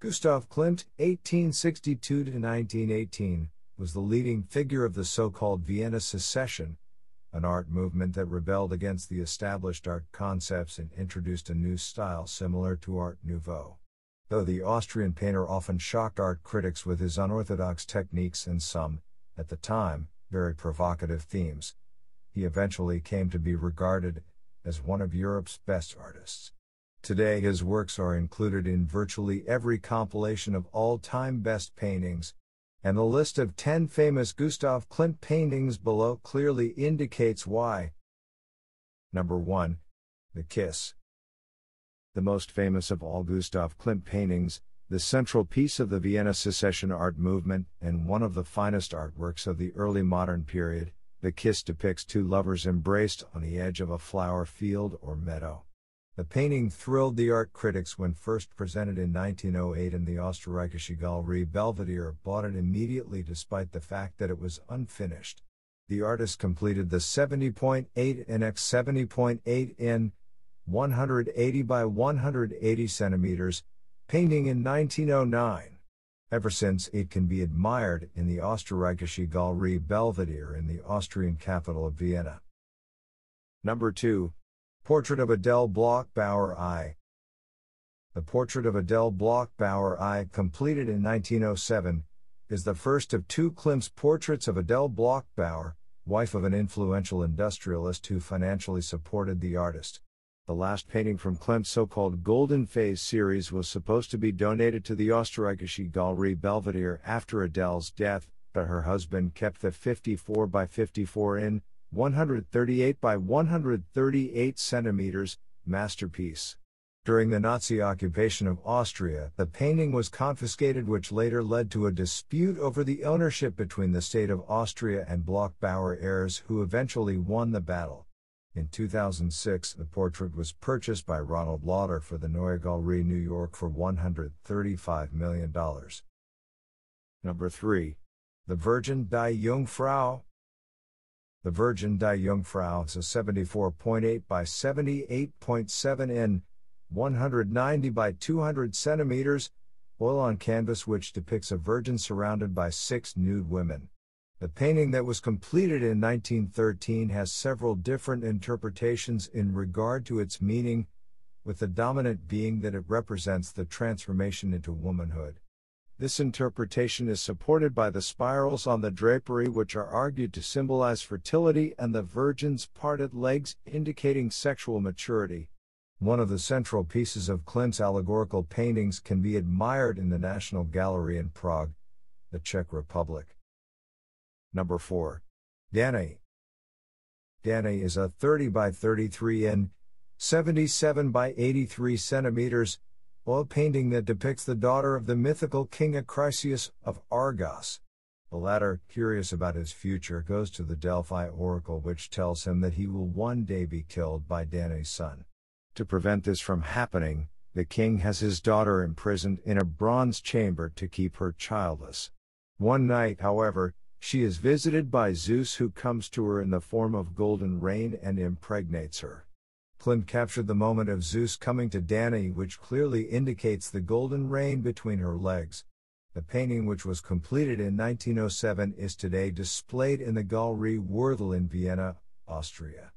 Gustav Klimt, 1862 to 1918, was the leading figure of the so called Vienna Secession, an art movement that rebelled against the established art concepts and introduced a new style similar to Art Nouveau. Though the Austrian painter often shocked art critics with his unorthodox techniques and some, at the time, very provocative themes, he eventually came to be regarded as one of Europe's best artists. Today, his works are included in virtually every compilation of all time best paintings, and the list of 10 famous Gustav Klimt paintings below clearly indicates why. Number 1. The Kiss. The most famous of all Gustav Klimt paintings, the central piece of the Vienna Secession art movement, and one of the finest artworks of the early modern period, the kiss depicts two lovers embraced on the edge of a flower field or meadow. The painting thrilled the art critics when first presented in 1908 and the Österreichische Galerie Belvedere bought it immediately despite the fact that it was unfinished. The artist completed the 70.8 in x 70.8 in 180 by 180 centimeters painting in 1909. Ever since it can be admired in the Österreichische Galerie Belvedere in the Austrian capital of Vienna. Number 2. Portrait of Adele Bloch-Bauer I. The portrait of Adele Bloch-Bauer I, completed in 1907, is the first of two Klimt's portraits of Adele Bloch-Bauer, wife of an influential industrialist who financially supported the artist. The last painting from Klimt's so-called Golden Phase series was supposed to be donated to the Österreichische Galerie Belvedere after Adele's death, but her husband kept the 54 by 54 in 138 by 138 centimeters, masterpiece. During the Nazi occupation of Austria, the painting was confiscated, which later led to a dispute over the ownership between the state of Austria and Bloch-Bauer heirs, who eventually won the battle. In 2006, the portrait was purchased by Ronald Lauder for the Neue Galerie New York for $135 million. Number 3. The Virgin die Jungfrau, the Virgin die Jungfrau is a 74.8 by 78.7 in 190 by 200 centimeters oil on canvas which depicts a virgin surrounded by six nude women. The painting that was completed in 1913 has several different interpretations in regard to its meaning, with the dominant being that it represents the transformation into womanhood. This interpretation is supported by the spirals on the drapery, which are argued to symbolize fertility, and the Virgin's parted legs, indicating sexual maturity. One of the central pieces of Klimt's allegorical paintings can be admired in the National Gallery in Prague, the Czech Republic. Number 4. Danae. Danae is a 30 by 33 in 77 by 83 centimeters oil painting that depicts the daughter of the mythical king Acrisius of Argos. The latter, curious about his future, goes to the Delphi oracle, which tells him that he will one day be killed by Danae's son. To prevent this from happening, the king has his daughter imprisoned in a bronze chamber to keep her childless. One night, however, she is visited by Zeus, who comes to her in the form of golden rain and impregnates her. Klimt captured the moment of Zeus coming to Danae, which clearly indicates the golden rain between her legs. The painting, which was completed in 1907, is today displayed in the Galerie Würthle in Vienna, Austria.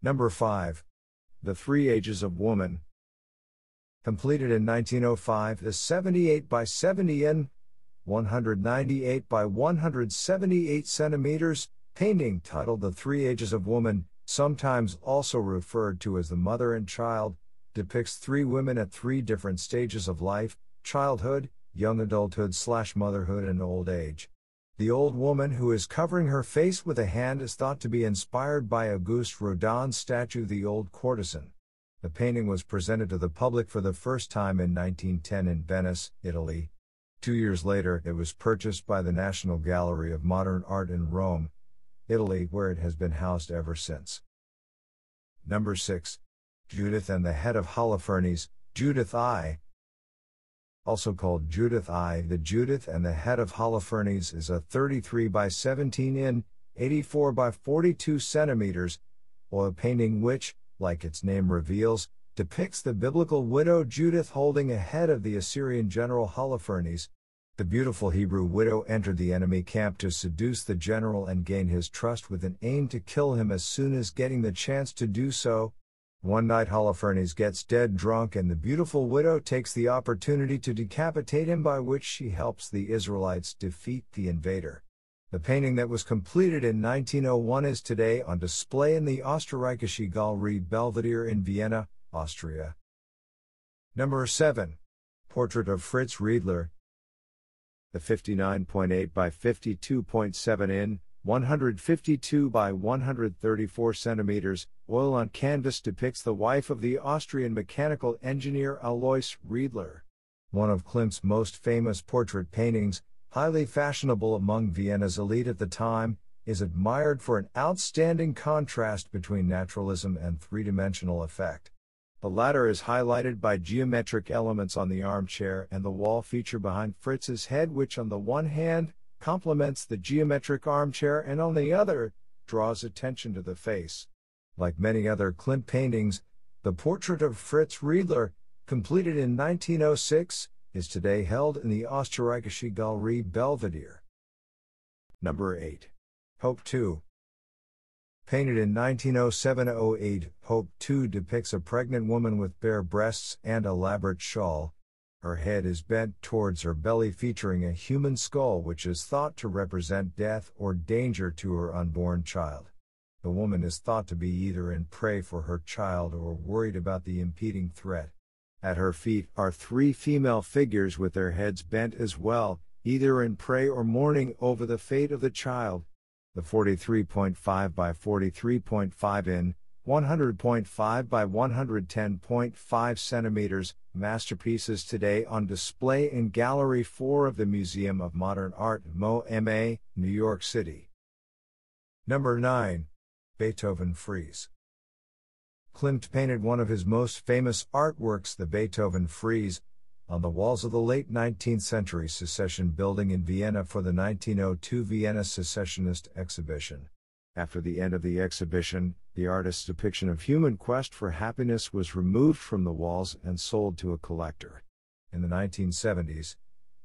Number 5. The Three Ages of Woman. Completed in 1905, the 78 by 70 in 198 by 178 centimeters painting titled The Three Ages of Woman sometimes also referred to as the mother and child, depicts three women at three different stages of life childhood, young adulthood slash motherhood, and old age. The old woman who is covering her face with a hand is thought to be inspired by Auguste Rodin's statue The Old Courtesan. The painting was presented to the public for the first time in 1910 in Venice, Italy. Two years later, it was purchased by the National Gallery of Modern Art in Rome, Italy, where it has been housed ever since. Number 6. Judith and the Head of Holofernes, Judith I. Also called Judith I, the Judith and the Head of Holofernes is a 33 by 17 in, 84 by 42 centimeters, oil painting which, like its name reveals, depicts the biblical widow Judith holding a head of the Assyrian general Holofernes. The beautiful Hebrew widow entered the enemy camp to seduce the general and gain his trust with an aim to kill him as soon as getting the chance to do so. One night Holofernes gets dead drunk and the beautiful widow takes the opportunity to decapitate him by which she helps the Israelites defeat the invader. The painting that was completed in 1901 is today on display in the Österreichische Galerie Belvedere in Vienna, Austria. Number 7. Portrait of Fritza Riedler. The 59.8 by 52.7 in, 152 by 134 centimeters, oil on canvas depicts the wife of the Austrian mechanical engineer Alois Riedler. One of Klimt's most famous portrait paintings, highly fashionable among Vienna's elite at the time, is admired for an outstanding contrast between naturalism and three dimensional effect. The latter is highlighted by geometric elements on the armchair and the wall feature behind Fritza's head, which, on the one hand, complements the geometric armchair and on the other, draws attention to the face. Like many other Klimt paintings, the portrait of Fritza Riedler, completed in 1906, is today held in the Österreichische Galerie Belvedere. Number 8. Hope 2. Painted in 1907-08, Hope 2 depicts a pregnant woman with bare breasts and elaborate shawl. Her head is bent towards her belly featuring a human skull which is thought to represent death or danger to her unborn child. The woman is thought to be either in prey for her child or worried about the impeding threat. At her feet are three female figures with their heads bent as well, either in prey or mourning over the fate of the child the 43.5 by 43.5 in, 100.5 by 110.5 centimeters masterpieces today on display in Gallery 4 of the Museum of Modern Art, MoMA, New York City. Number 9. Beethoven Frieze. Klimt painted one of his most famous artworks, the Beethoven Frieze, on the walls of the late 19th century secession building in Vienna for the 1902 Vienna Secessionist exhibition. After the end of the exhibition, the artist's depiction of human quest for happiness was removed from the walls and sold to a collector. In the 1970s,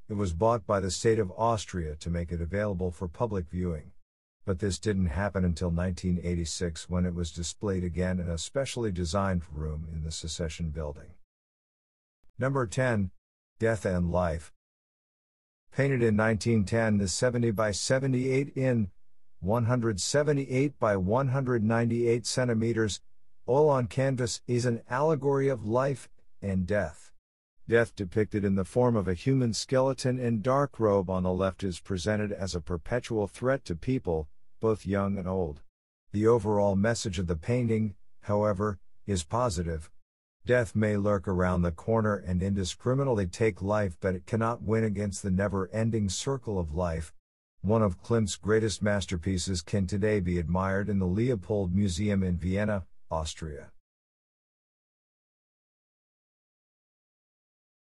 it was bought by the state of Austria to make it available for public viewing. But this didn't happen until 1986 when it was displayed again in a specially designed room in the secession building. Number 10. Death and Life. Painted in 1910, the 70 by 78 in 178 by 198 centimeters, oil on canvas is an allegory of life and death. Death depicted in the form of a human skeleton in dark robe on the left is presented as a perpetual threat to people, both young and old. The overall message of the painting, however, is positive. Death may lurk around the corner and indiscriminately take life, but it cannot win against the never ending circle of life. One of Klimt's greatest masterpieces can today be admired in the Leopold Museum in Vienna, Austria.